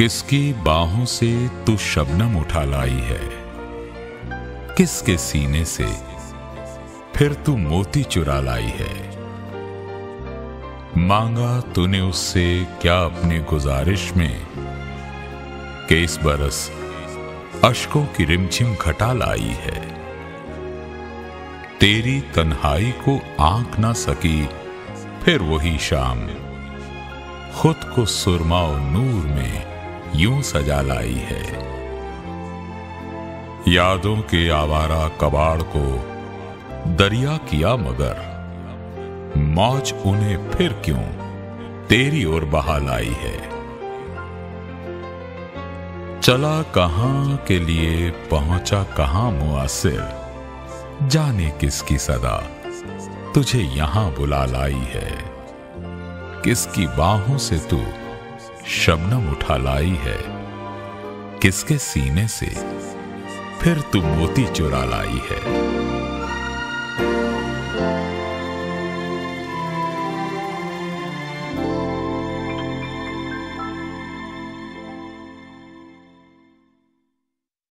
किसकी बाहों से तू शबनम उठा लाई है? किसके सीने से फिर तू मोती चुरा लाई है? मांगा तूने उससे क्या अपने गुजारिश में कि इस बरस अशकों की रिमझिम घटा लाई है? तेरी तन्हाई को आंक ना सकी, फिर वही शाम खुद को सुरमा और नूर में यूँ सजा लाई है। यादों के आवारा कबाड़ को दरिया किया मगर, मौज उन्हें फिर क्यों तेरी ओर बहा लाई है? चला कहाँ के लिए, पहुँचा कहाँ मुआसिर? जाने किसकी सदा तुझे यहाँ बुला लाई है? किसकी बाहों से तू शबनम उठा लाई है। किसके सीने से फिर तू मोती चुरा लाई है।